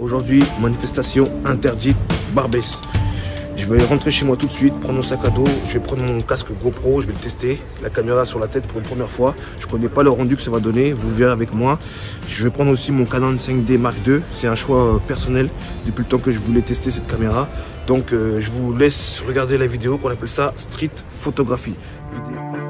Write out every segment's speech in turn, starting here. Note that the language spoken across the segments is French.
Aujourd'hui, manifestation interdite Barbès. Je vais rentrer chez moi tout de suite, prendre mon sac à dos, je vais prendre mon casque GoPro, je vais le tester, la caméra sur la tête pour une première fois. Je connais pas le rendu que ça va donner, vous verrez avec moi. Je vais prendre aussi mon Canon 5D Mark II, c'est un choix euh, personnel depuis le temps que je voulais tester cette caméra. Donc euh, je vous laisse regarder la vidéo qu'on appelle ça street photographie. Vidéo.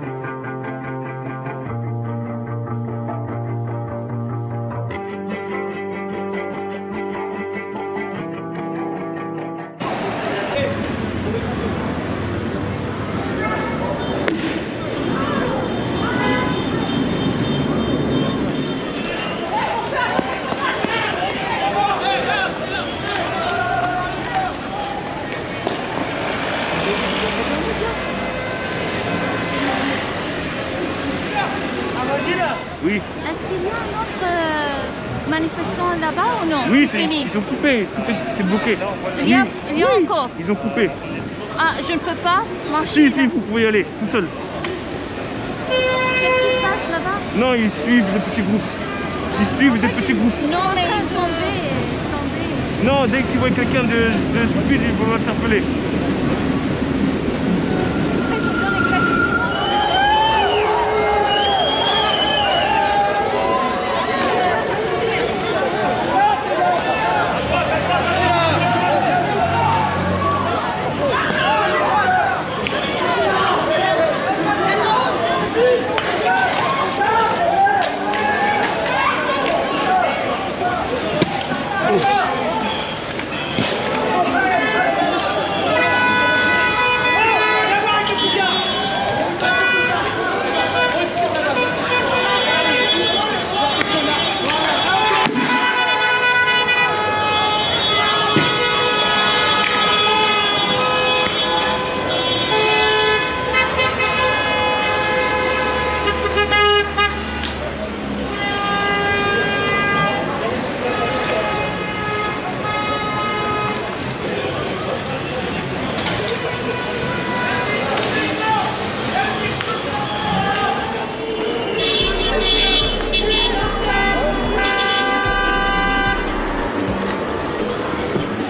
Oui, Est-ce qu'il y a un autre euh, manifestant là-bas ou non? Oui, C'est fini. ils ont coupé, c'est bloqué. Il y a, Oui, il y a oui, encore. Ils ont coupé. Ah, je ne peux pas marcher. Si, si, vous pouvez y aller, tout seul. Qu'est-ce qui se passe là-bas? Non, ils suivent des petits groupes. Ils suivent des petits groupes. Non, mais il tombait, tombait. Non, dès qu'ils voient quelqu'un de, de stupide, ils vont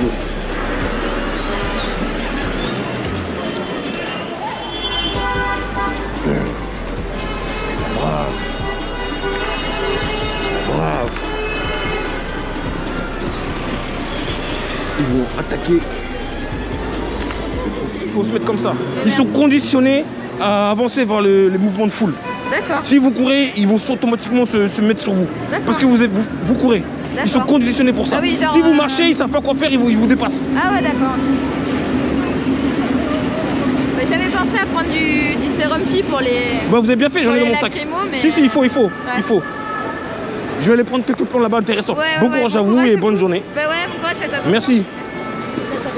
s'appeler. Ils vont attaquer. Il faut se mettre comme ça. Ils sont conditionnés à avancer vers le, les mouvements de foule. D'accord. Si vous courez, ils vont automatiquement se, se mettre sur vous. Parce que vous, êtes, vous, vous courez. Ils sont conditionnés pour ça. Ah oui, genre, si vous euh, marchez, ils savent pas quoi faire, ils vous, ils vous dépassent. Ah ouais, d'accord. Mais J'avais pensé à prendre du, du sérum Pi pour les. Bah, vous avez bien fait, j'en ai dans mon sac. mais- Si, si, il faut, il faut. Il faut. Je vais aller prendre quelques plans là-bas intéressants. Ouais, ouais, bon courage bon à vous courage et à bonne vous. journée. Bah ouais, pourquoi je fais attention Merci. Peut-être